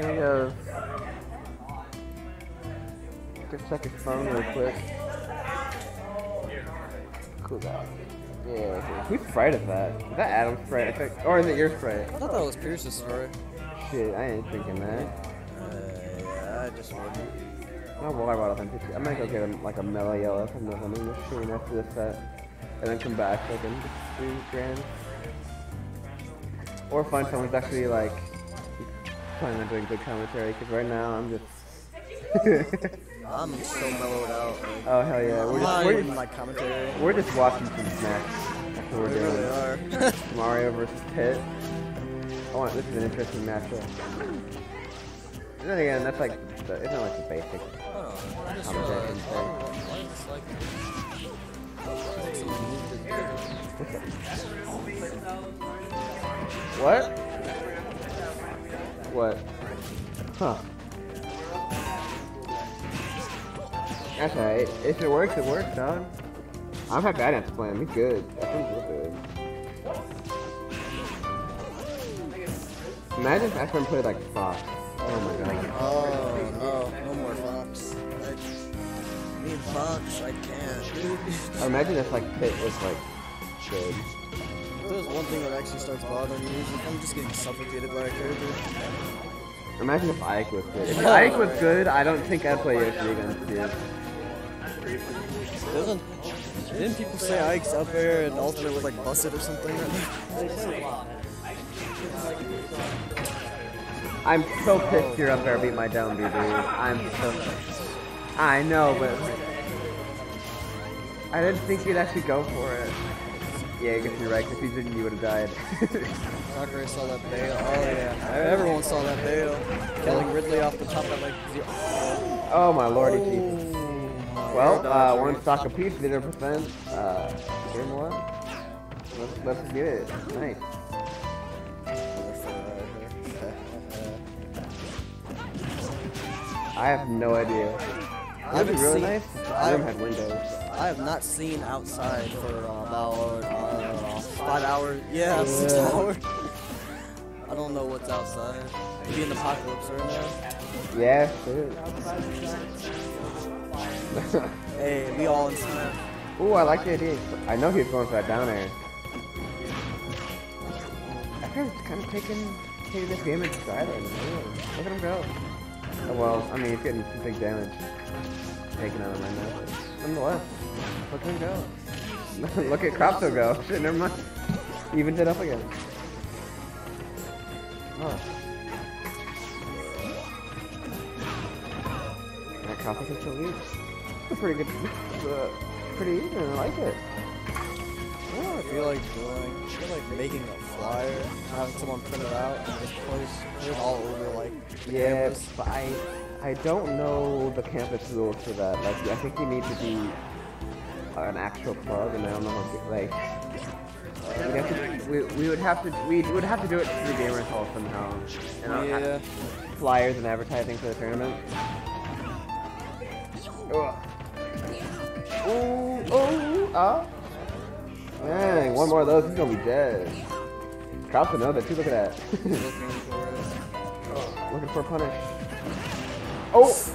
There he goes. Just check his phone real quick. Cool guy. Yeah, sprite is that? Is that Adam's sprite? I think, or is it your sprite? I thought that was Pierce's story. Shit, I ain't thinking that. Uh, yeah, I just wouldn't. Don't worry about authenticity. I'm gonna go get a, like a mellow yellow from the vending machine after this set, and then come back like in three grand. Or find someone who's actually like planning on doing good commentary. Because right now I'm just. I'm so mellowed out. Like, oh hell yeah! We're just we're just, like commentary. we're just watching some snacks. That's what we're We doing. really are. Mario versus Pit. I want this is an interesting matchup. And then again, that's like the, it's not like the basic Oh, commentary thing. Oh, why is like. Someone moved it. What? What? Huh. That's alright. If it works, it works, dog. I'm happy I didn't have to play him. He's good. I think we're good. Imagine if Ashburn played like Fox. Oh my god. Oh no, no more Fox. I, and Fox, I can't, imagine if like Pit was like good. If there's one thing that actually starts bothering me is if I'm just getting suffocated by a character. Imagine if Ike was good. If Ike was good, I don't think I'd play Yoshi against you. Doesn't didn't people say Ike's up there and alternate was like busted or something? I'm so pissed you're up there beat my down B, dude. I'm so. I know, but I didn't think you'd actually go for it. Yeah, I guess you're right. If you didn't, you would have died. Sakura saw that bail. Oh yeah, everyone saw that bail. Killing Ridley off the top of like zero. oh my lordy Jesus. Oh, Well, uh, one stock apiece, zero percent. Uh, game one. Let's let's get it. Nice. I have no idea. I That'd be really seen- nice. I haven't had windows. I have not seen outside for uh, about uh, five hours. Yeah, six Yeah. hours. I don't know what's outside. Maybe an apocalypse right now. Yeah. Hey, we all in Smash. Ooh, I like the idea. I know he's going for that down air. I think he's kind of taking, taking this game in stride right now. Look at him go. Oh, well, I mean, he's getting some big damage taken out of my now. Nonetheless, look at him go. look at Kropso go. Shit, never mind. Evened it up again. Oh. That still lead. It's a pretty good, uh, pretty even. I like it. What I feel like doing? I feel like making a flyer, having someone print it out, and just place it all over like Yeah, campus. but I I don't know the campus rules for that. Like, I think you need to be an actual club, and I don't know how to, like. We'd have to, we, we would have to we would have to do it through Gamers Hall somehow. And I'll- Yeah. flyers and advertising for the tournament. Ugh. Ooh, ooh, ah. Dang, one more of those, he's gonna be dead. Know that too, look at that. Looking for. Looking for a punish. Oh!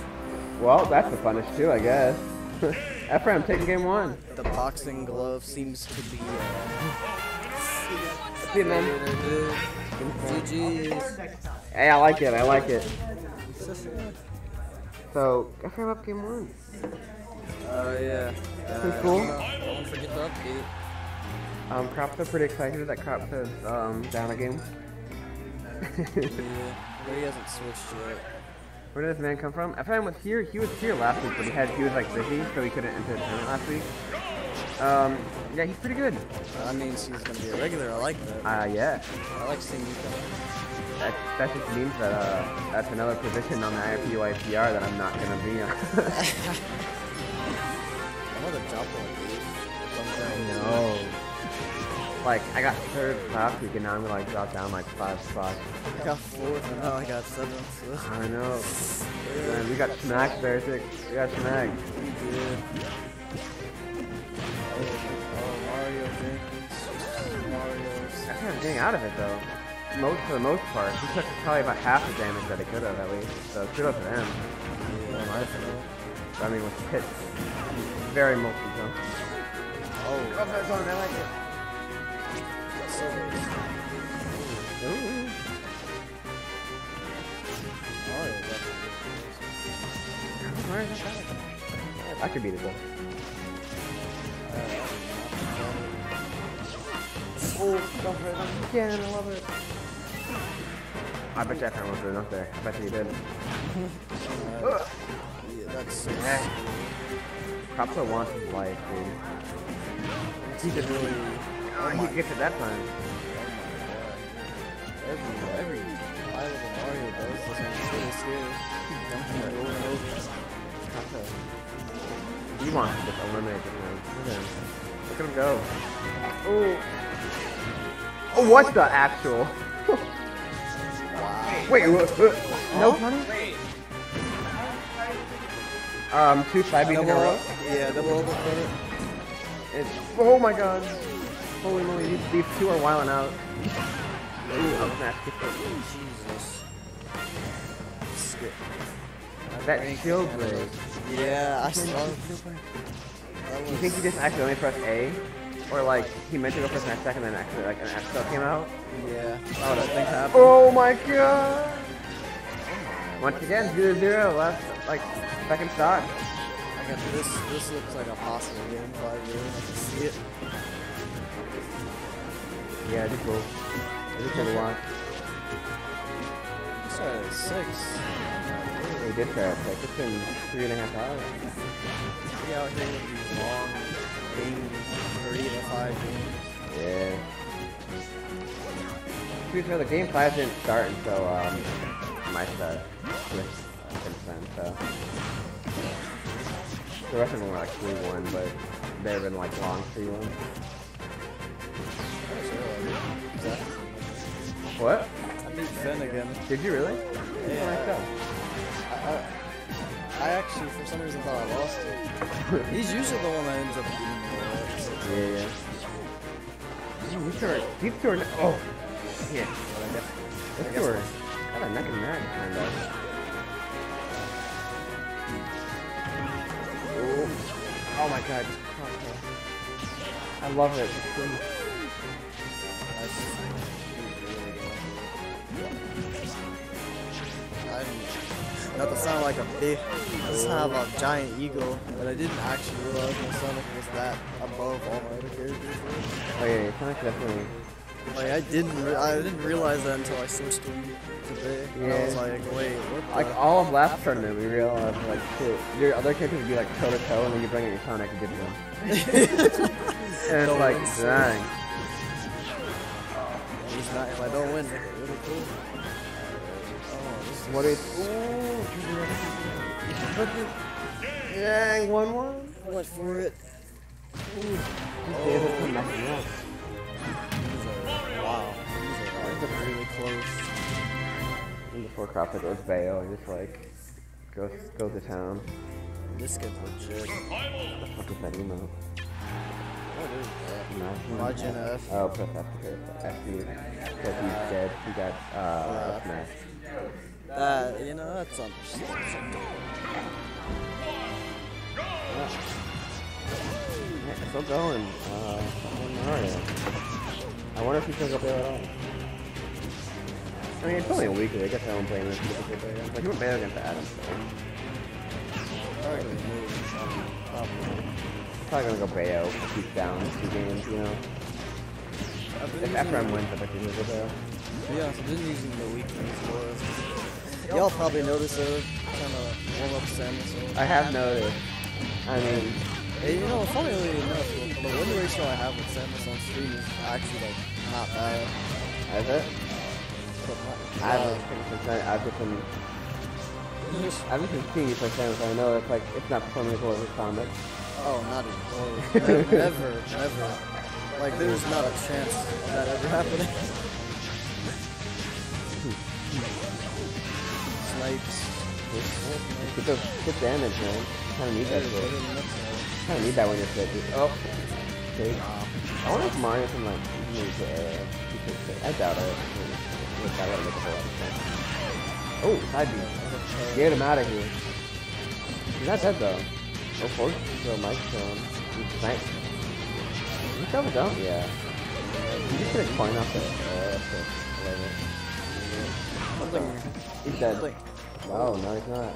Well, that's a punish too, I guess. Ephraim taking game one. The boxing glove seems to be. Uh, Man. GG's. Hey, I like it, I like it. So, Ephraim up game one. Oh yeah. Pretty Uh, cool. Don't forget the update. Um, Crop's pretty excited that Crop says um, down a game. Yeah. But he hasn't switched yet. Where did this man come from? Ephraim was here. He was here last week, but he had he was like busy, so he couldn't enter the tournament last week. Um, yeah, he's pretty good. That means he's gonna be a regular. I like that. Uh, yeah. I like seeing you come. That, that just means that uh, that's another position on the IPYPR that I'm not gonna be on. Another drop one, dude. Sometimes. no. Like I got third last week, and now I'm gonna like drop down like five spots. I got fourth, and now I got seventh. So. I know. Man, we got smacked, Beartic. We got smacked. We did. Oh, oh, Mario Jenkins. Mario's. I can't getting out of it though. most for the most part. He took probably about half the damage that he could have at least. So kudos to him. Yeah, though. But, I mean, with hits, very multi jump. Oh, that's on. I like it. Ooh. Mario definitely. I could beat it though. Oh, don't hurt them again. I love it. I bet you Ephraim was good enough there. I bet you he did. Uh, yeah, that's so Yeah. Kropso wants his life, dude. He could really. Oh, he gets it that time. Every every pilot of Mario does this, and it's really scary. Keep jumping and rolling over. Kropso. He wants to just eliminate this man. Look at him. Look at him go. Oh. Oh, what the actual? Wow. Wait, what? No punish? Um, two side beats in a row? yeah, double uppercut. It's, oh my god. Holy moly, these, these two are wilding out. Ooh, up smash. Jesus. Skip. That shield break. Yeah, I saw. That You think was, just accidentally pressed A? Or like, he meant to go for smash attack and then actually like an X spell came out? yeah. Oh, that thing happened. Oh my god! Once again, 0 0, last, like, second stock. I guess this. This looks like a possible game five game. I can see it. Yeah, just cool. I just had to watch. Started at six. We did start at 6. It's been three and a half hours. We out here with these long three to five games. Yeah. To be fair, the game five didn't start until um my start with Vincent, so the rest of them were like three one, but they've been like long three one. What? I beat Finn again. Did you really? Yeah. Nice. I, I, I actually, for some reason, thought I lost it. He's usually the one that ends up beating me. Yeah, yeah. Damn, These two are, these two are, oh, shit. These two are kind of neck and neck, kind of. Oh, oh my god. I love it. Not to sound like a big, I just have a giant ego, but I didn't actually realize my Sonic was that above all my other characters. Oh yeah, yeah, Sonic definitely. Like I didn't, re- I didn't realize that until I switched to today. And I was Yeah. like, wait, what the? Like all of last tournament, we realized like shit. Your other characters would be like toe to toe, and then you bring in your Sonic and get them. And it's like, dang. He's not, if I don't win, make it really cool. Oh, this is What is? Ooh, Dang, one one. went for it. Just David come back and up. These are, wow. These are like really close. And before Crawford goes Bayo, and just like goes goes to town. This gets legit. What the fuck is that emo? What is that? Imagine. Imagine Oh, press hit. F you. Because he's dead. He got uh Yeah. smashed. That, you know, that's understandable. Yeah, still going. Uh, Mario. I wonder if he gonna go Bayo at all. I mean, it's only a weekly. I guess I won't blame him if he Bayo. Like, he went Bayo against Adam, so. Probably gonna move. Probably. Probably gonna go Bayo if he's down two games, you know. I've been If using- Ephraim wins, I bet he'll go Bayo. Yeah, I've been using the weeklies for. Y'all probably noticed it. Kind of warm up Samus. I have noticed. I mean, Hey, you know, funnily enough, the, the win ratio I have with Samus on stream is actually like not bad. has it? I haven't paid attention. I've just been, I've just been seeing you play Samus. I know it's like it's not performing as well as Sonic. Oh, not even close. never, never, never. Like, there's not a chance of that ever happening. Snipes. Get those good damage, man. Kind of need that. Shit. put it in the- Kind of need that when you're fit. Oh, okay. I wonder if Mario can like use the area. I doubt it. I gotta make a whole lot of sense. Oh, side beat. Get him out of here. He's not dead though. Oh, force Mike killing. He's nice. You me don't? Yeah. You just get a coin off it. Oh, that's it. I love it. He's dead. Oh, no, he's not.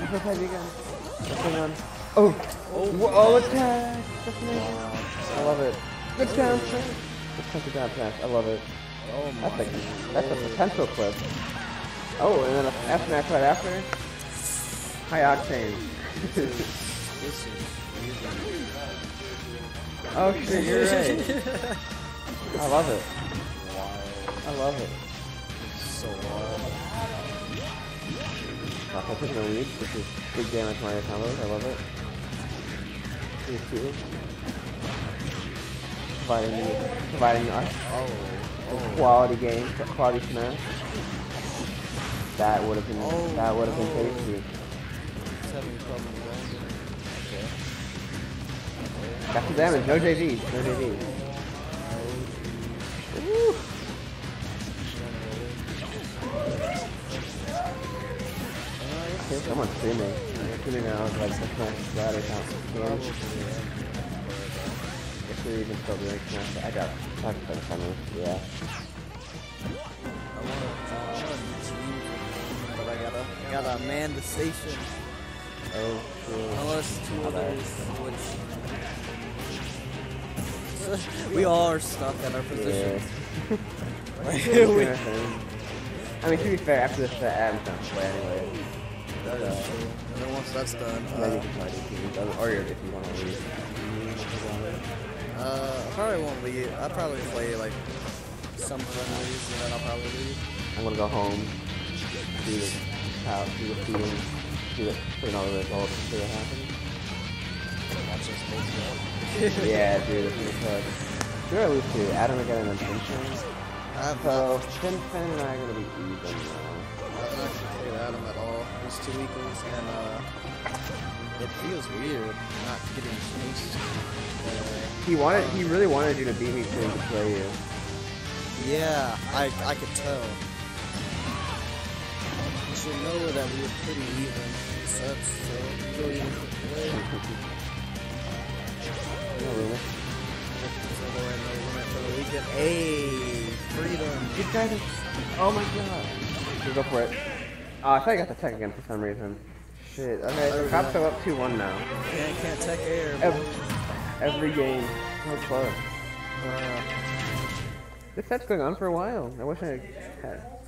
He's so heavy again. What's going on? Oh! Oh, Whoa, oh, attack! That's amazing. I love it. Good down smash. Good chunky down smash. I love it. Oh my. That's a, that's a potential clip. Oh, and then a F smash right after. High octane. Oh shit, you're right. I love it. Wild. I love it. It's So wild. I'm taking a lead. This is big damage Mario combos. I love it. These two. Providing me, providing us Oh. Oh. quality game, quality smash. That would have been, Oh, that would have been tasty. Having trouble landing. Okay. That's the damage. No JV. No JV. Woo. Okay, someone's streaming. I'm streaming now. Like the smash ladder count. If you're even still doing smash, I got. I got the summer. Yeah. I want to, uh, I want a new team, but I gotta, I gotta man the station. Oh. Unless two others switch. we all are stuck at our positions. Yeah. I mean, to be fair, after this set, Adam's not play anyway. that is true. And then once that's done, you uh, can try to teams, or if you want to leave. uh, I probably won't leave. I'll probably play like some friendlies, and then I'll probably leave. I'm gonna go home, do the house, do the feeding, do the putting all the results, see what happens. Watch us both go. yeah, dude, it's gonna suck. Sure, I lose to Adam are getting intention. I have So, not, Finn, Finn and I are gonna be even now. I haven't actually played Adam at all. These two equals, and uh, it feels weird not getting chased. Uh, He wanted, he really wanted you to beat me so he could play you. Yeah, I I could tell. Should know that we were pretty even so really even could play. No, really. So go ahead and limit for the weekend. Hey, freedom. Good guidance. Oh my god. You go for it. Oh, I thought I got the tech again for some reason. Shit. Okay, so cops are up 2-1 now. Can't can't tech air. Every, every game. So close. Uh, This set's going on for a while. I wish I had.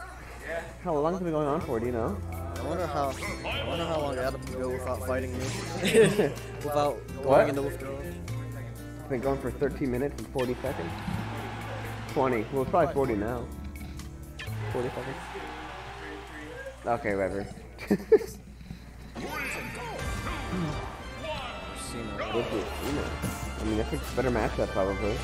How long has it been going on for? Do you know? I wonder how I wonder how long Adam can go without fighting me. without going What? into withdrawal. It's been going for 13 minutes and 40 seconds. 20. Well, it's probably 40 now. 40 seconds. Okay, whatever. Cena. This is, you know. I mean, that's a better matchup probably.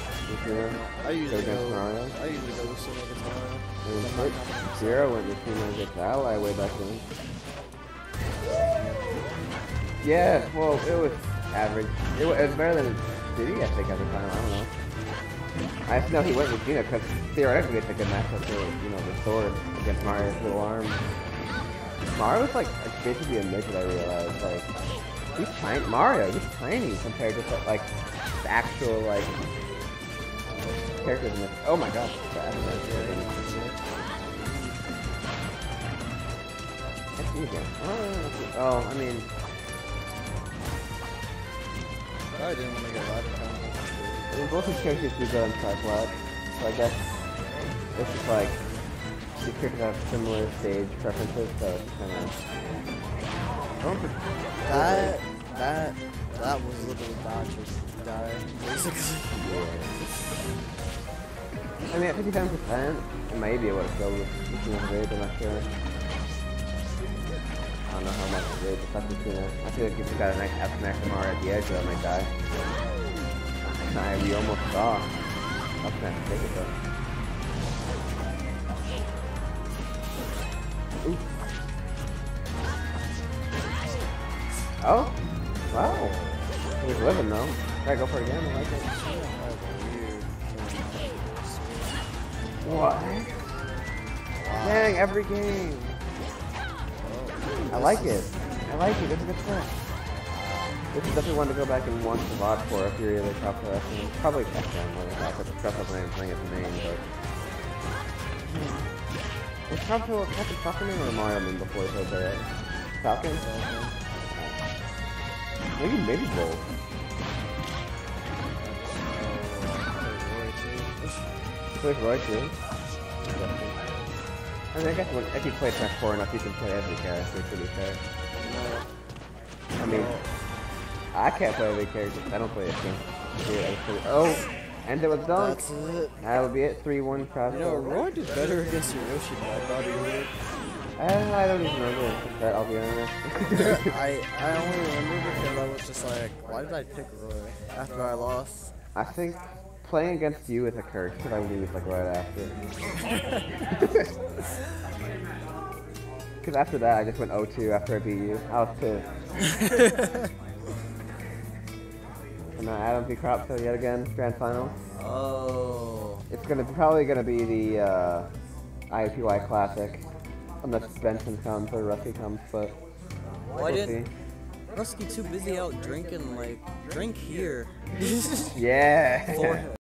Year. I usually against go. Mario. I usually go with Cena against Mario. I mean, Zero went to Cena against Ally way back then. Yeah, well, it was average. It was, it was better than Diddy, I think, at the time. I don't know. I just know he went with Cena because theoretically it's a good matchup for, you know, the sword against Mario's little arm. Mario's like, like basically a midget, I realized. Like, he's tiny. Mario, he's tiny compared to like the actual like characters in this. Oh my gosh. That's me again. Oh, oh, I mean, I didn't want to get combo. I mean, both these characters do on tripod, so I guess it's just like these characters have similar stage preferences, so it's kind of. That that that was literally dodges die basically. I mean, at 57%, it might be able to go with Lucina's raid, I'm not sure. I don't know how much raid to fuck Lucina. I feel like if you got a nice F from at the edge, I might die. Nah, we almost saw. Up smash, take it though. Oh? Wow. He's living though. Gotta go for it again, I like it. What? Dang, every game. I like it. I like it. It's a good stuff. This is definitely one to go back and watch the VOD for if you're really top wrestling. Probably FM more than that, but the Trust Up Land playing as the main, but... Hmm. Was Trump Captain Falcon or Mario before he played there? Falcon? Maybe, maybe both. Plays Roy too. I mean, I guess when, if you play Track 4 enough, you can play every character, to be fair. I mean, I can't play every character, I don't play a king. Oh! And it was! That's it. That'll be it, 3-1 cross. You know, Roy did better against Hiroshi than I thought he would. I, I don't even remember that, I'll be honest. I, I only remember because I was just like, why did I pick Roy after I lost? I think playing against you is a curse because I lose like right after. Because after that, I just went 0-2 after I beat you. I was pissed. and now Adam v. Kropso yet again, grand final. Oh. It's gonna probably gonna be the uh, IPY Classic, unless Benson comes or Rusty comes, but Why we'll didn't see. Rusky too busy out drinking? Like, drink here. Yeah.